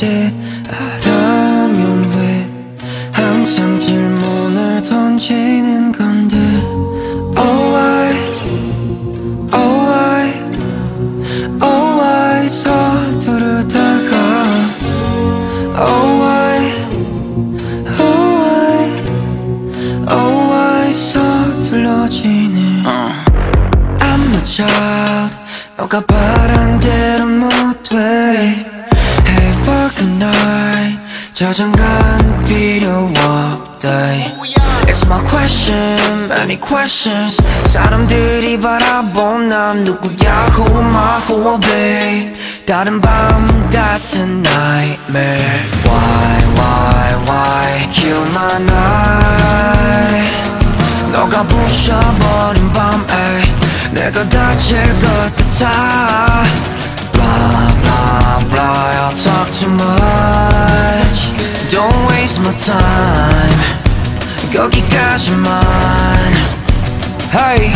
이제 알아면 왜 항상 질문을 던지는 건데 Oh why, oh why, oh why 서두르다가 Oh why, oh why, oh why 서둘러지는 uh. I'm a child 너가 바란 대로 못 night 자장가는 필요 없대 It's my question, many questions 사람들이 바라본 난 누구야 Who am I, who will be 다른 밤 같은 nightmare Why, why, why Kill my night 너가 부셔버린 밤에 내가 다칠 것 같아 Blah, blah, blah time 거기까지만 Hey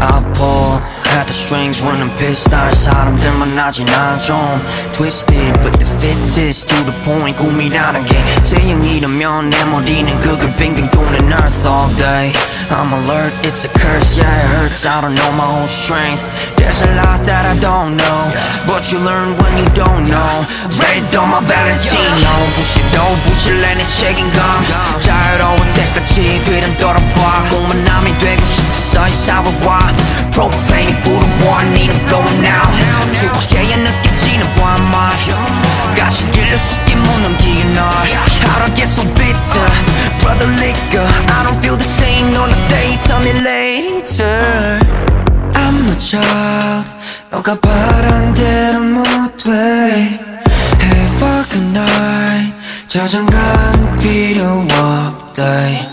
I pull at the strings when I'm pissed 날 사람들만 나지 나좀 Twisted but the fit is to the point 꿈이라는 게 태양이라면 내 머리는 그걸 빙빙 도는 earth all day I'm alert, it's a curse, yeah it hurts I don't know my own strength There's a lot that I don't know But you learn when you don't know Red on my Valentino 부실도 부실래 싶어서 이 사회와 Propane 불어와 I need them going now 투박해야 느껴지는 밤맛 가시길로 쉽게 못 넘기는 널 How I get so bitter Brother liquor I don't feel the same on a day Tell me later I'm a child 너가 바란 대로 못돼 Have a good night 자장가는 필요 없대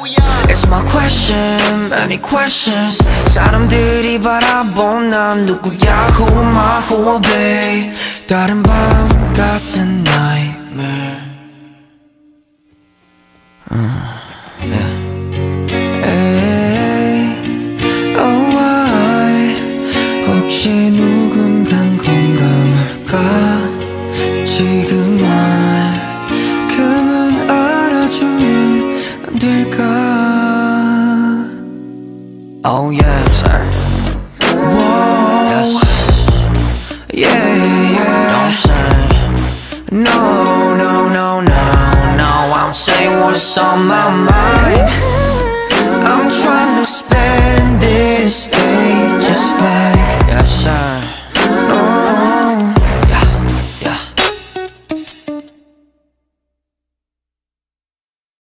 It's my question, many questions 사람들이 바라본 난 누구야 Who am I, who will be 다른 밤 같은 nightmare oh why 혹시 누군간 공감할까 지금 Oh yeah sir. Whoa. Yes. Yeah yeah. Don't say No no no no no. I'm saying what's on my mind. I'm trying to spend this day just like